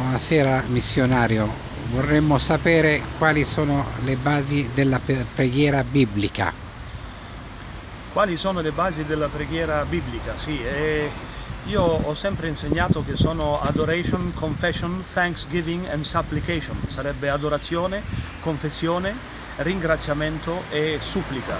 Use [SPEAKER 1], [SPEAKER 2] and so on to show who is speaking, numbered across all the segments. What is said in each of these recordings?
[SPEAKER 1] Buonasera missionario, vorremmo sapere quali sono le basi della preghiera biblica.
[SPEAKER 2] Quali sono le basi della preghiera biblica? Sì, eh, io ho sempre insegnato che sono adoration, confession, thanksgiving and supplication, sarebbe adorazione, confessione, ringraziamento e supplica.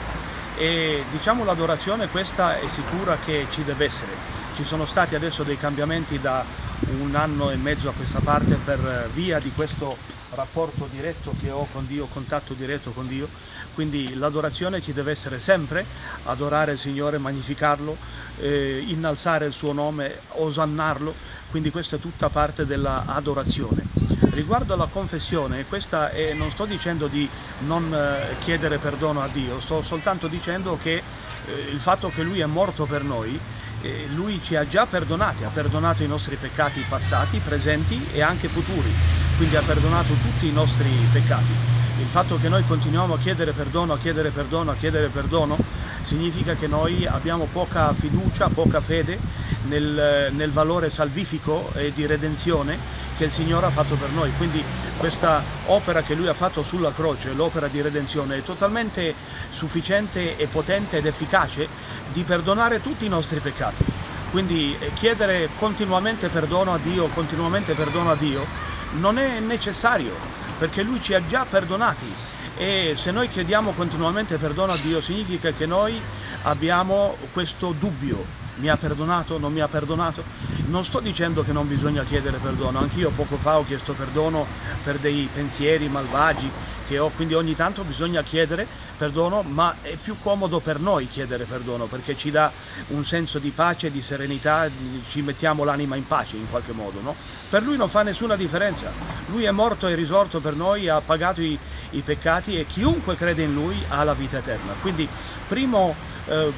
[SPEAKER 2] E diciamo l'adorazione questa è sicura che ci deve essere. Ci sono stati adesso dei cambiamenti da un anno e mezzo a questa parte per via di questo rapporto diretto che ho con Dio, contatto diretto con Dio, quindi l'adorazione ci deve essere sempre, adorare il Signore, magnificarlo, eh, innalzare il suo nome, osannarlo, quindi questa è tutta parte dell'adorazione. Riguardo alla confessione, è, non sto dicendo di non eh, chiedere perdono a Dio, sto soltanto dicendo che eh, il fatto che Lui è morto per noi eh, lui ci ha già perdonati, ha perdonato i nostri peccati passati, presenti e anche futuri, quindi ha perdonato tutti i nostri peccati. Il fatto che noi continuiamo a chiedere perdono, a chiedere perdono, a chiedere perdono, significa che noi abbiamo poca fiducia, poca fede nel, nel valore salvifico e di redenzione che il Signore ha fatto per noi. Quindi questa opera che Lui ha fatto sulla croce, l'opera di redenzione, è totalmente sufficiente e potente ed efficace di perdonare tutti i nostri peccati. Quindi eh, chiedere continuamente perdono a Dio, continuamente perdono a Dio, non è necessario, perché Lui ci ha già perdonati e se noi chiediamo continuamente perdono a Dio significa che noi abbiamo questo dubbio, mi ha perdonato, non mi ha perdonato. Non sto dicendo che non bisogna chiedere perdono, anch'io poco fa ho chiesto perdono per dei pensieri malvagi che ho, quindi ogni tanto bisogna chiedere perdono, ma è più comodo per noi chiedere perdono perché ci dà un senso di pace, di serenità, ci mettiamo l'anima in pace in qualche modo. No? Per lui non fa nessuna differenza, lui è morto e risorto per noi, ha pagato i, i peccati e chiunque crede in lui ha la vita eterna. Quindi primo eh,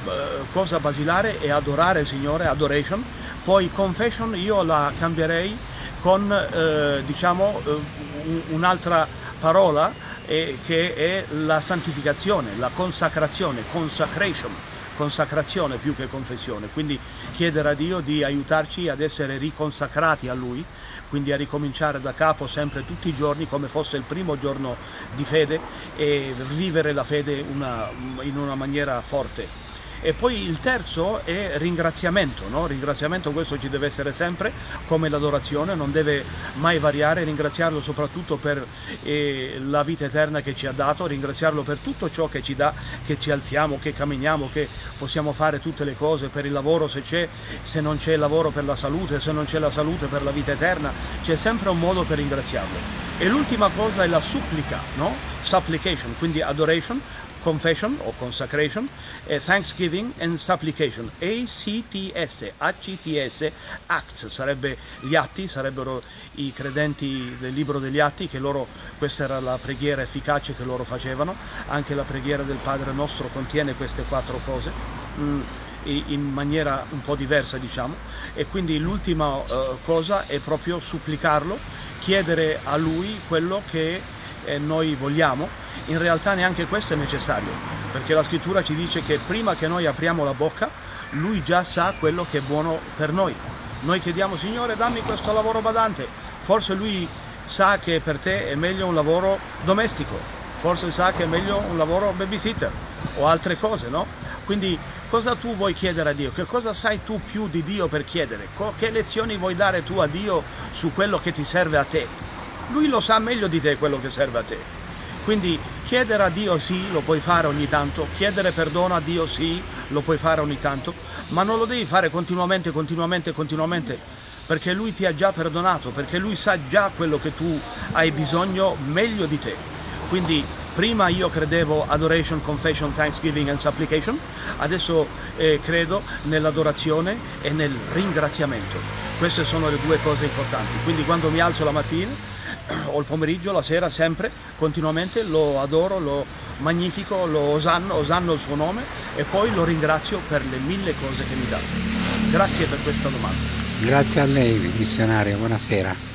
[SPEAKER 2] cosa basilare è adorare il Signore, adoration, poi confession io la cambierei con eh, diciamo eh, un'altra parola eh, che è la santificazione, la consacrazione, consecration, consacrazione più che confessione, quindi chiedere a Dio di aiutarci ad essere riconsacrati a Lui, quindi a ricominciare da capo sempre tutti i giorni come fosse il primo giorno di fede e vivere la fede una, in una maniera forte. E poi il terzo è ringraziamento, no? ringraziamento questo ci deve essere sempre come l'adorazione, non deve mai variare, ringraziarlo soprattutto per eh, la vita eterna che ci ha dato, ringraziarlo per tutto ciò che ci dà, che ci alziamo, che camminiamo, che possiamo fare tutte le cose per il lavoro se c'è, se non c'è il lavoro per la salute, se non c'è la salute per la vita eterna, c'è sempre un modo per ringraziarlo. E l'ultima cosa è la supplica, no? supplication, quindi adoration, confession o consecration, eh, thanksgiving and supplication, ACTS, ACTS, Acts, sarebbe gli atti, sarebbero i credenti del libro degli atti, che loro, questa era la preghiera efficace che loro facevano, anche la preghiera del Padre nostro contiene queste quattro cose. Mm, in maniera un po' diversa diciamo. E quindi l'ultima uh, cosa è proprio supplicarlo chiedere a lui quello che eh, noi vogliamo, in realtà neanche questo è necessario, perché la scrittura ci dice che prima che noi apriamo la bocca, lui già sa quello che è buono per noi. Noi chiediamo, Signore, dammi questo lavoro badante, forse lui sa che per te è meglio un lavoro domestico, forse sa che è meglio un lavoro babysitter o altre cose, no? Quindi cosa tu vuoi chiedere a Dio? Che cosa sai tu più di Dio per chiedere? Che lezioni vuoi dare tu a Dio su quello che ti serve a te? Lui lo sa meglio di te quello che serve a te. Quindi chiedere a Dio sì, lo puoi fare ogni tanto, chiedere perdono a Dio sì, lo puoi fare ogni tanto, ma non lo devi fare continuamente, continuamente, continuamente, perché Lui ti ha già perdonato, perché Lui sa già quello che tu hai bisogno meglio di te. Quindi prima io credevo adoration, confession, thanksgiving and supplication, adesso eh, credo nell'adorazione e nel ringraziamento. Queste sono le due cose importanti. Quindi quando mi alzo la mattina o il pomeriggio, la sera, sempre, continuamente lo adoro, lo magnifico, lo osanno, osanno il suo nome e poi lo ringrazio per le mille cose che mi dà. Grazie per questa domanda.
[SPEAKER 1] Grazie a lei, missionario, buonasera.